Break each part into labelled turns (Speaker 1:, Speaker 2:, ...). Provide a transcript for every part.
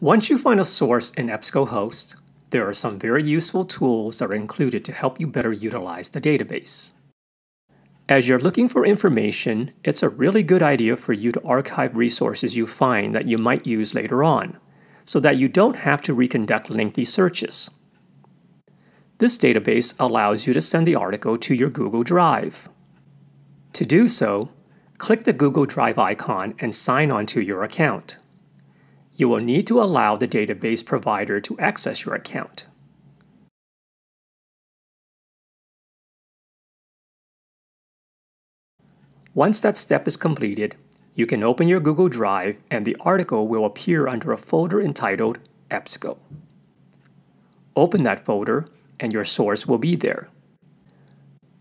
Speaker 1: Once you find a source in EBSCOhost, there are some very useful tools that are included to help you better utilize the database. As you're looking for information, it's a really good idea for you to archive resources you find that you might use later on, so that you don't have to reconduct lengthy searches. This database allows you to send the article to your Google Drive. To do so, click the Google Drive icon and sign on to your account. You will need to allow the database provider to access your account. Once that step is completed, you can open your Google Drive and the article will appear under a folder entitled EBSCO. Open that folder and your source will be there.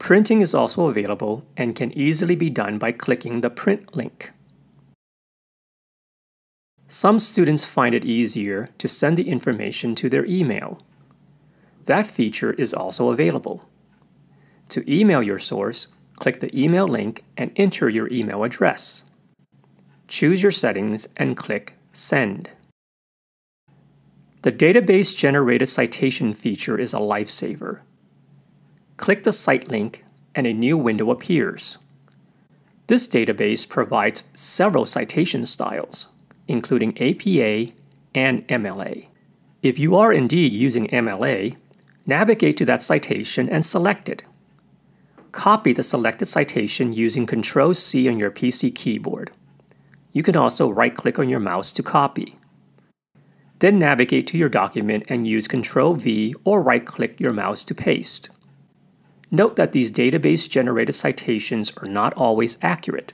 Speaker 1: Printing is also available and can easily be done by clicking the print link. Some students find it easier to send the information to their email. That feature is also available. To email your source, click the email link and enter your email address. Choose your settings and click Send. The database generated citation feature is a lifesaver. Click the cite link and a new window appears. This database provides several citation styles, including APA and MLA. If you are indeed using MLA, navigate to that citation and select it. Copy the selected citation using Ctrl-C on your PC keyboard. You can also right-click on your mouse to copy. Then navigate to your document and use Ctrl-V or right-click your mouse to paste. Note that these database-generated citations are not always accurate.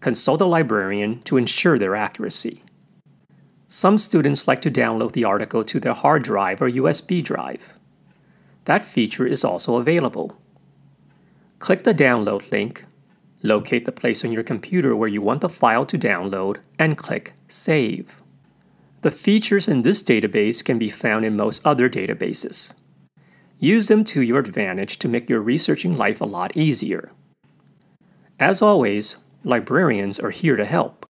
Speaker 1: Consult a librarian to ensure their accuracy. Some students like to download the article to their hard drive or USB drive. That feature is also available. Click the download link, locate the place on your computer where you want the file to download, and click Save. The features in this database can be found in most other databases. Use them to your advantage to make your researching life a lot easier. As always, librarians are here to help.